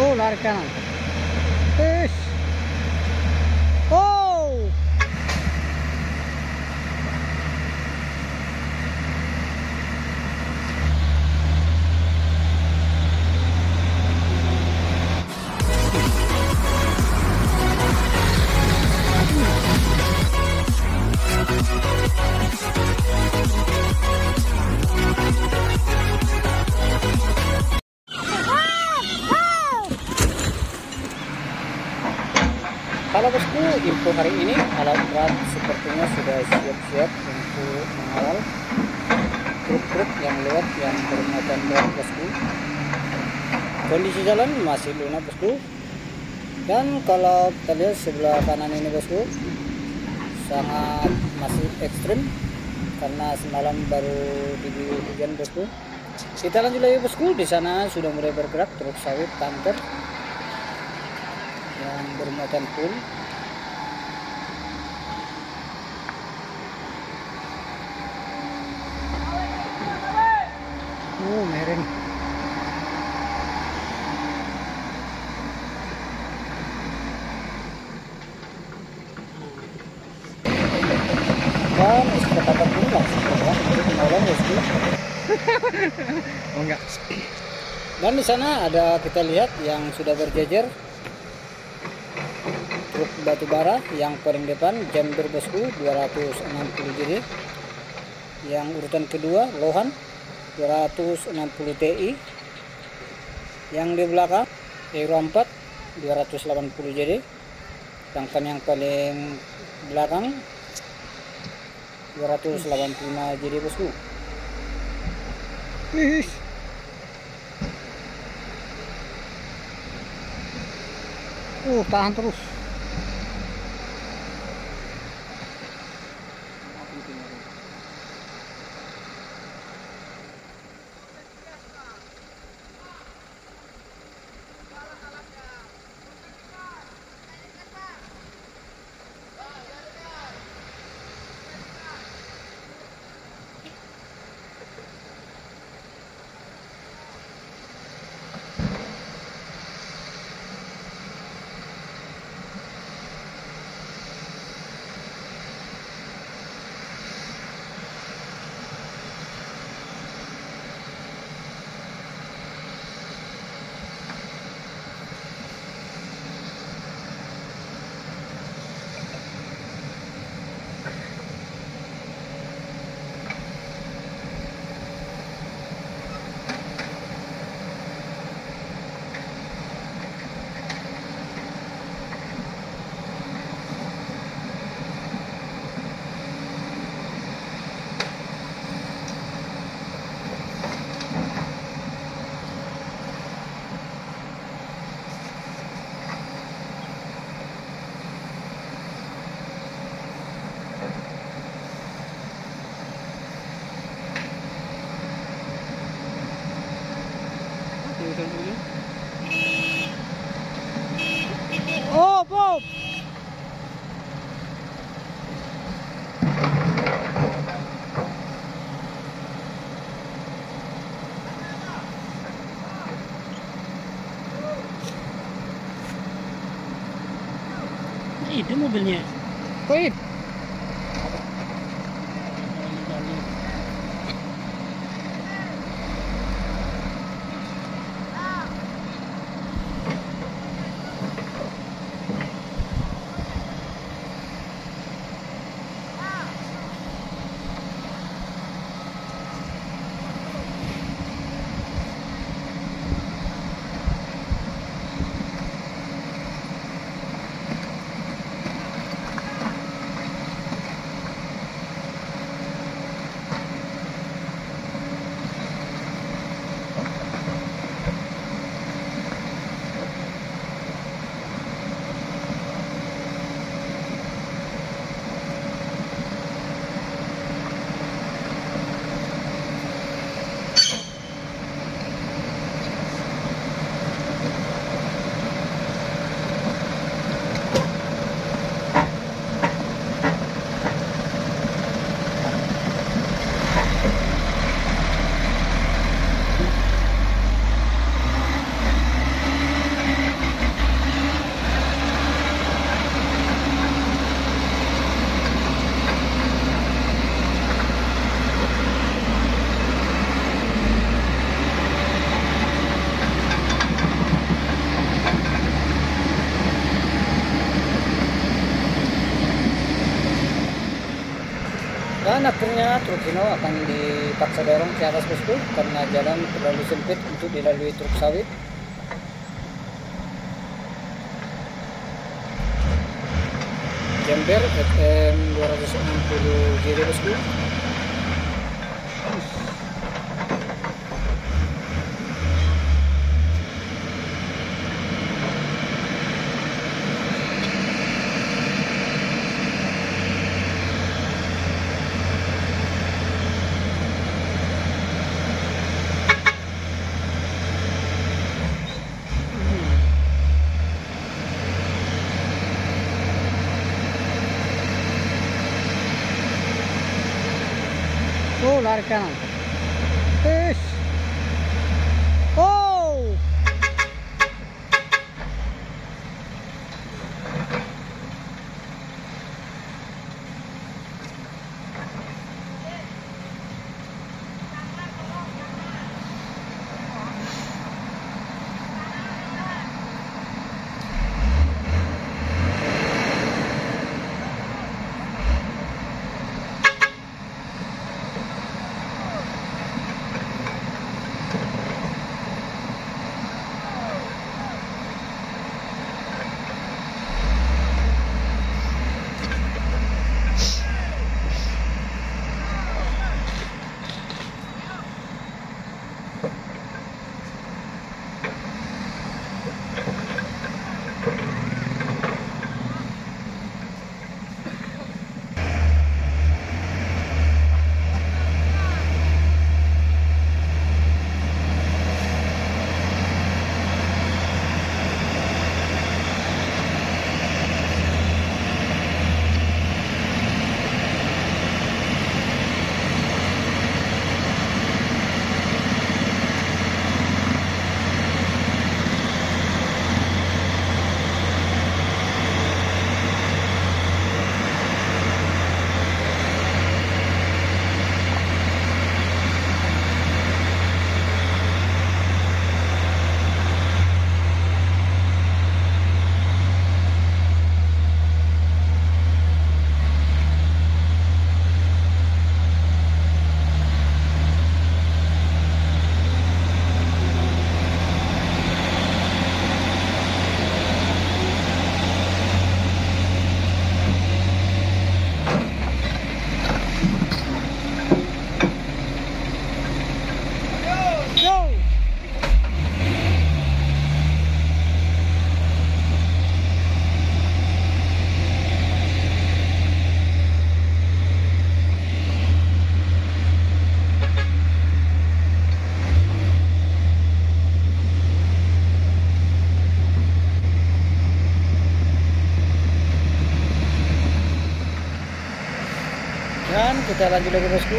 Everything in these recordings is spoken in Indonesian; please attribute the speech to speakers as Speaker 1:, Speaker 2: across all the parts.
Speaker 1: Oh, la arcana. Eh. Info hari ini alat berat sepertinya sudah siap-siap untuk mengawal truk-truk yang lewat yang bermuatan berat bosku. Kondisi jalan masih lunak bosku. Dan kalau kita lihat sebelah kanan ini bosku, sangat masih ekstrim karena semalam baru diguyur hujan bosku. Kita lanjut lagi bosku, di sana sudah mulai bergerak truk sawit tanker yang bermuatan full sana ada kita lihat yang sudah berjejer. Truk batu bara yang paling depan jambir bosku 260 jadi yang urutan kedua lohan 260 ti yang di belakang Euro 4 280 jadi sedangkan yang paling belakang 285 jadi bosku.
Speaker 2: Ish.
Speaker 1: o carro entrou
Speaker 2: Itu
Speaker 1: akhirnya truk Hino akan dipaksa dorong ke atas bosku karena jalan terlalu sempit untuk dilalui truk sawit. Jember FM 260 JD bosku. இருக்கலாம் Lanjut lagi bosku,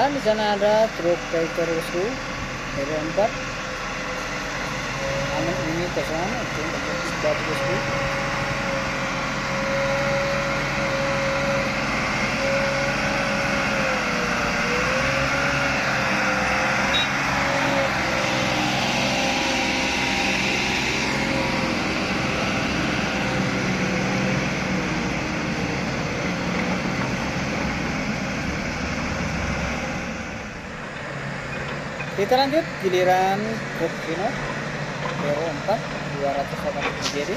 Speaker 1: dan di sana ada truk trailer bosku dari 4 namun ini kosongan itu untuk kita lanjut. Giliran truk Vino Euro 4 280 jadi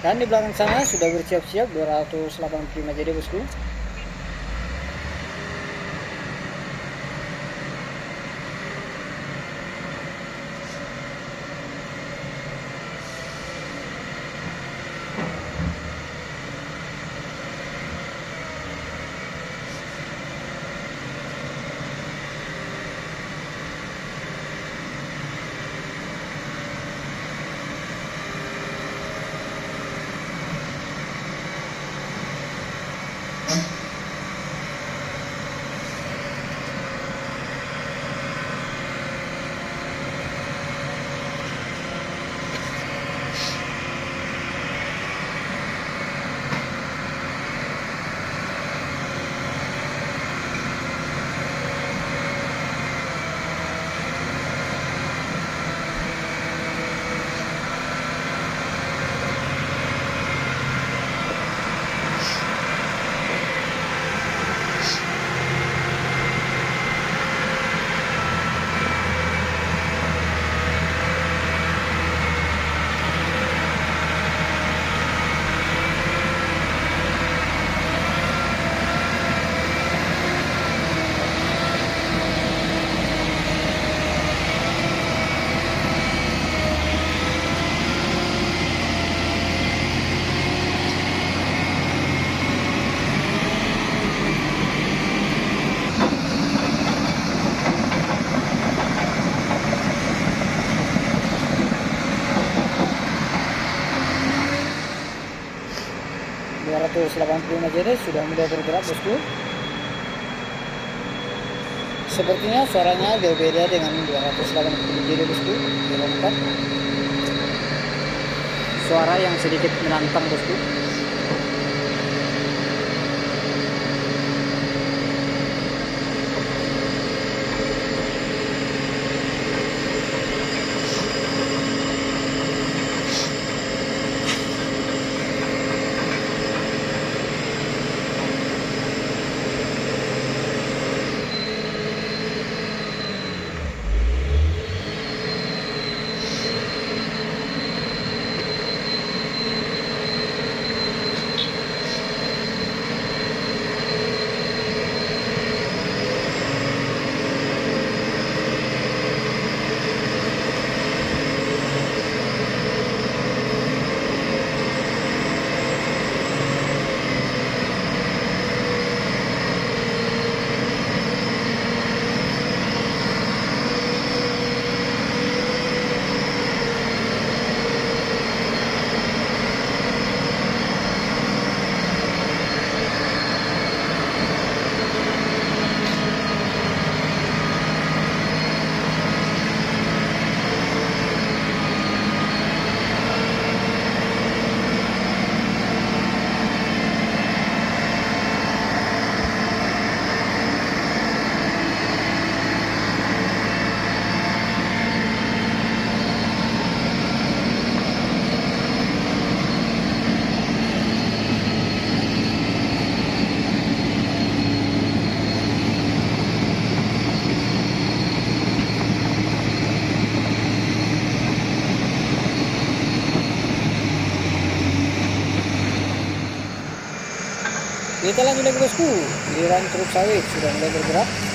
Speaker 1: dan di belakang sana sudah bersiap-siap 285 jadi bosku jadi sudah mulai bergerak bosku. Sepertinya suaranya jauh beda dengan 280 jadi bosku suara yang sedikit menantang bosku Kita lanjut lagi bosku, giliran truk sawit sudah mulai bergerak.